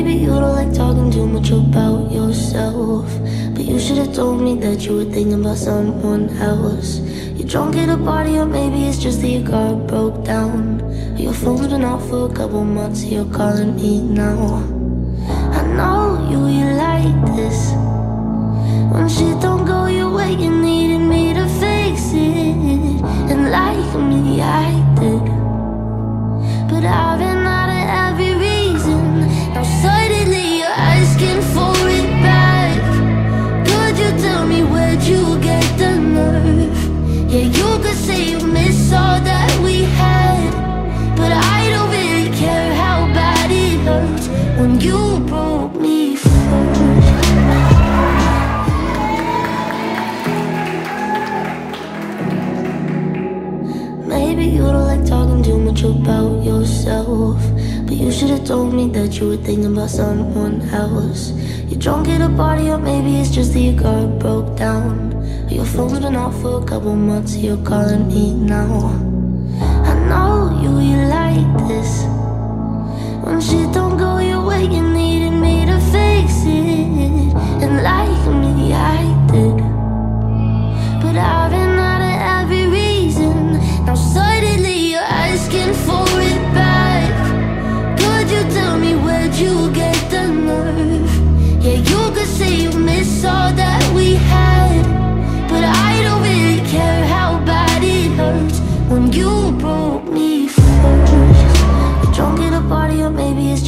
Maybe you don't like talking too much about yourself But you should've told me that you were thinking about someone else. You're drunk at a party or maybe it's just that your car broke down. Your phone's been off for a couple months, you're calling me now. much about yourself. But you should have told me that you were thinking about someone else. You're drunk at a party, or maybe it's just that your car broke down. Your phone's been off for a couple months, you're calling me now.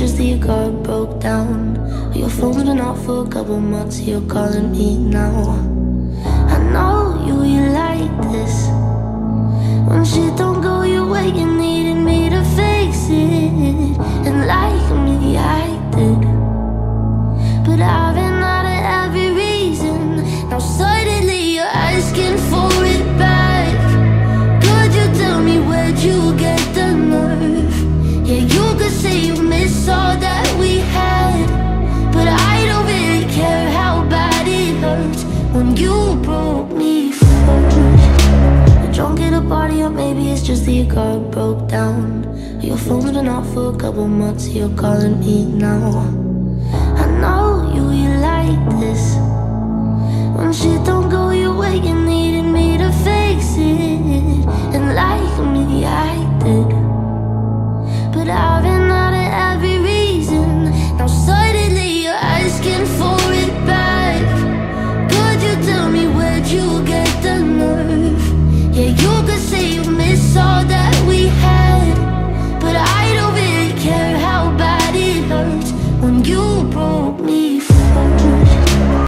messages that broke down. Your phone's been off for a couple months, you're calling me now. your car broke down. Your phone's been off for a couple months, you're calling me now. I know you, you like this.